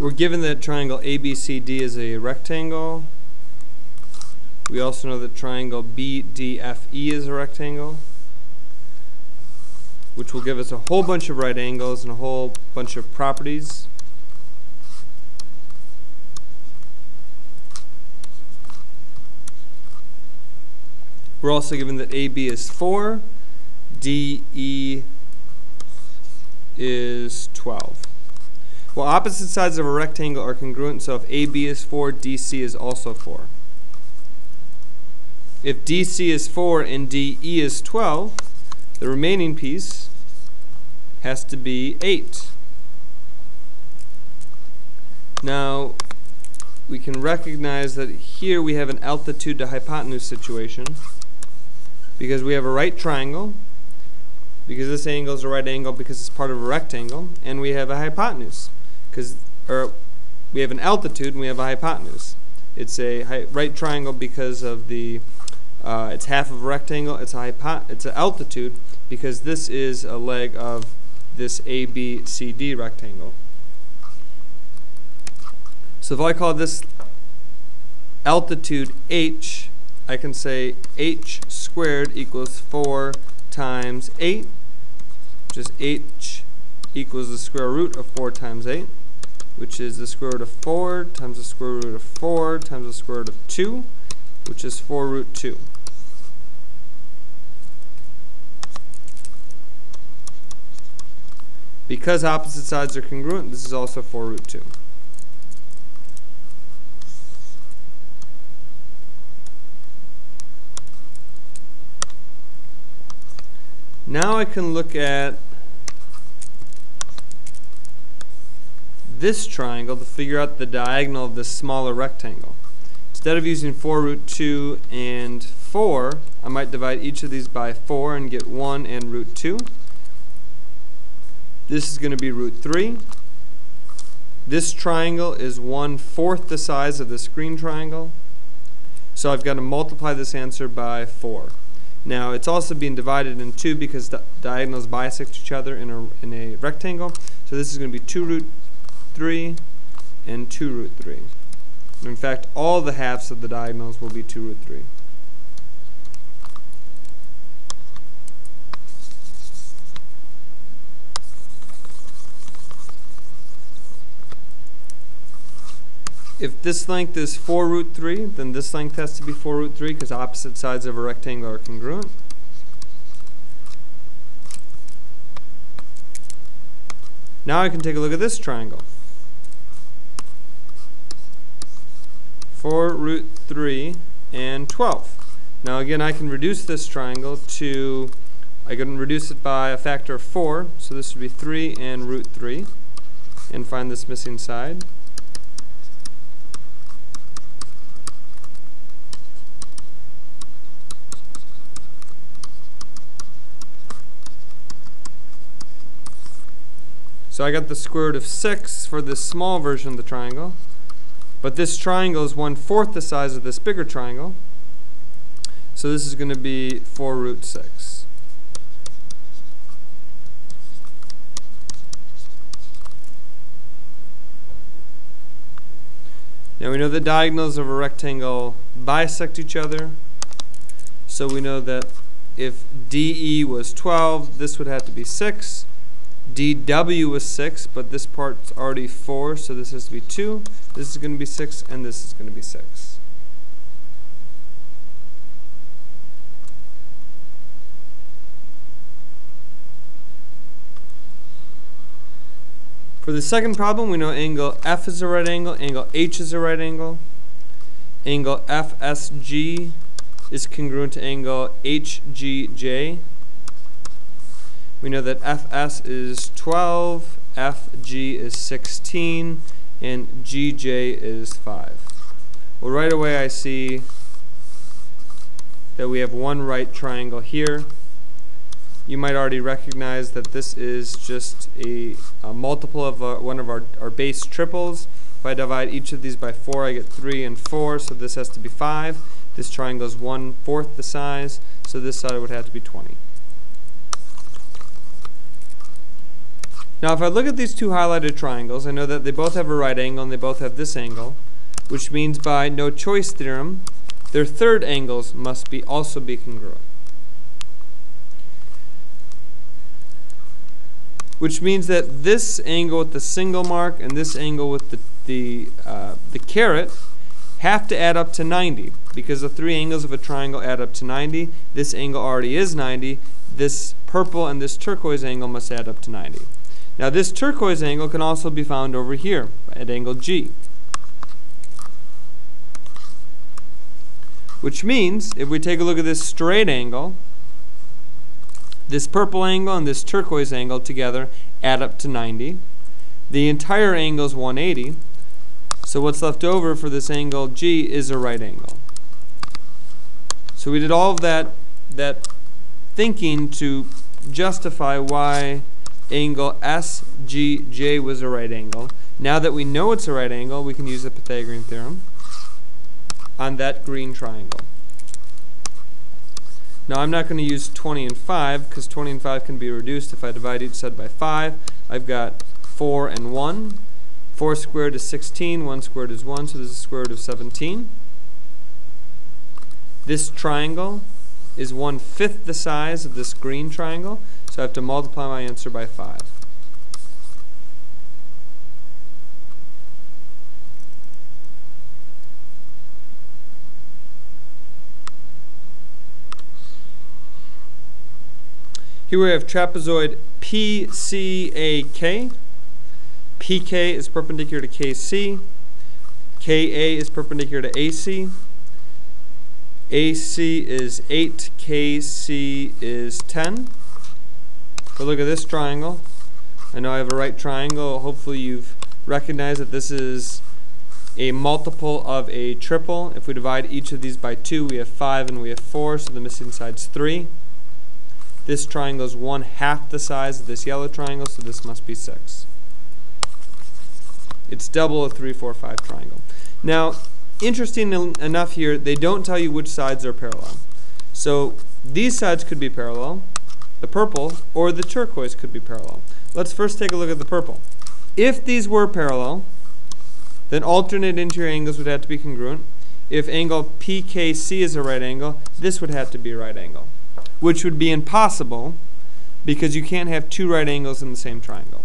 We're given that triangle ABCD is a rectangle. We also know that triangle BDFE is a rectangle, which will give us a whole bunch of right angles and a whole bunch of properties. We're also given that AB is 4, DE is 12. Well, opposite sides of a rectangle are congruent, so if AB is 4, DC is also 4. If DC is 4 and DE is 12, the remaining piece has to be 8. Now, we can recognize that here we have an altitude to hypotenuse situation because we have a right triangle, because this angle is a right angle because it's part of a rectangle, and we have a hypotenuse because or we have an altitude and we have a hypotenuse. It's a right triangle because of the uh, it's half of a rectangle. It's a hypo it's an altitude because this is a leg of this ABCD rectangle. So if I call this altitude h, I can say h squared equals 4 times 8, which is h equals the square root of 4 times 8, which is the square root of 4 times the square root of 4 times the square root of 2, which is 4 root 2. Because opposite sides are congruent, this is also 4 root 2. Now I can look at this triangle to figure out the diagonal of this smaller rectangle. Instead of using 4 root 2 and 4, I might divide each of these by 4 and get 1 and root 2. This is going to be root 3. This triangle is one-fourth the size of this green triangle. So I've got to multiply this answer by 4. Now it's also being divided in two because the diagonals bisect each other in a, in a rectangle. So this is going to be 2 root 3 and 2 root 3. In fact, all the halves of the diagonals will be 2 root 3. If this length is 4 root 3, then this length has to be 4 root 3 because opposite sides of a rectangle are congruent. Now I can take a look at this triangle. 4 root 3 and 12. Now again, I can reduce this triangle to, I can reduce it by a factor of 4, so this would be 3 and root 3, and find this missing side. So I got the square root of 6 for this small version of the triangle. But this triangle is one-fourth the size of this bigger triangle. So this is going to be 4 root 6. Now we know the diagonals of a rectangle bisect each other. So we know that if DE was 12, this would have to be 6. DW was 6, but this part's already 4, so this has to be 2. This is going to be 6, and this is going to be 6. For the second problem, we know angle F is a right angle, angle H is a right angle. Angle FSG is congruent to angle HGJ. We know that FS is 12, FG is 16, and GJ is 5. Well, right away I see that we have one right triangle here. You might already recognize that this is just a, a multiple of uh, one of our, our base triples. If I divide each of these by 4, I get 3 and 4, so this has to be 5. This triangle is one-fourth the size, so this side would have to be 20. Now if I look at these two highlighted triangles, I know that they both have a right angle and they both have this angle, which means by no choice theorem, their third angles must be also be congruent. Which means that this angle with the single mark and this angle with the, the, uh, the caret have to add up to 90 because the three angles of a triangle add up to 90. This angle already is 90. This purple and this turquoise angle must add up to 90. Now this turquoise angle can also be found over here at angle G. Which means, if we take a look at this straight angle, this purple angle and this turquoise angle together add up to 90. The entire angle is 180. So what's left over for this angle G is a right angle. So we did all of that, that thinking to justify why angle SGJ was a right angle. Now that we know it's a right angle, we can use the Pythagorean theorem on that green triangle. Now I'm not going to use 20 and 5 because 20 and 5 can be reduced if I divide each side by 5. I've got 4 and 1. 4 squared is 16, 1 squared is 1, so this is the square root of 17. This triangle is one-fifth the size of this green triangle, so I have to multiply my answer by 5. Here we have trapezoid PCAK. PK is perpendicular to KC. KA is perpendicular to AC. AC is 8, KC is 10. But look at this triangle. I know I have a right triangle. Hopefully you've recognized that this is a multiple of a triple. If we divide each of these by 2, we have 5 and we have 4, so the missing side is 3. This triangle is one half the size of this yellow triangle, so this must be 6. It's double a 3, 4, 5 triangle. Now, interesting enough here, they don't tell you which sides are parallel. So these sides could be parallel, the purple, or the turquoise could be parallel. Let's first take a look at the purple. If these were parallel, then alternate interior angles would have to be congruent. If angle PKC is a right angle, this would have to be a right angle which would be impossible because you can't have two right angles in the same triangle.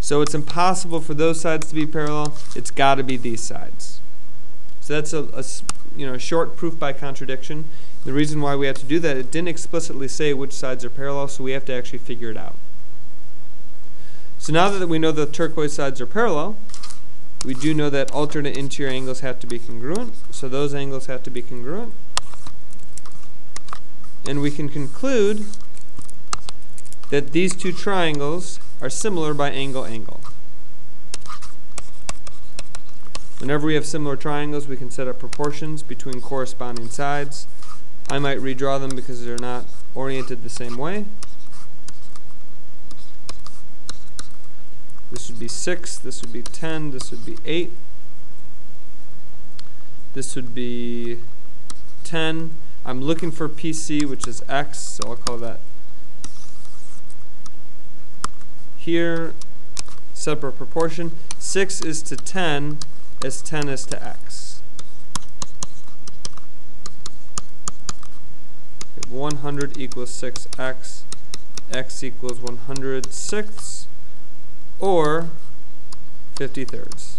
So it's impossible for those sides to be parallel. It's got to be these sides. So that's a, a you know short proof by contradiction. The reason why we have to do that, it didn't explicitly say which sides are parallel, so we have to actually figure it out. So now that we know the turquoise sides are parallel, we do know that alternate interior angles have to be congruent. So those angles have to be congruent. And we can conclude that these two triangles are similar by angle-angle. Whenever we have similar triangles, we can set up proportions between corresponding sides. I might redraw them because they're not oriented the same way. This would be 6, this would be 10, this would be 8. This would be 10, I'm looking for PC, which is X, so I'll call that here, separate proportion. 6 is to 10 as 10 is to X. 100 equals 6x, x equals 100 sixths, or 50 thirds.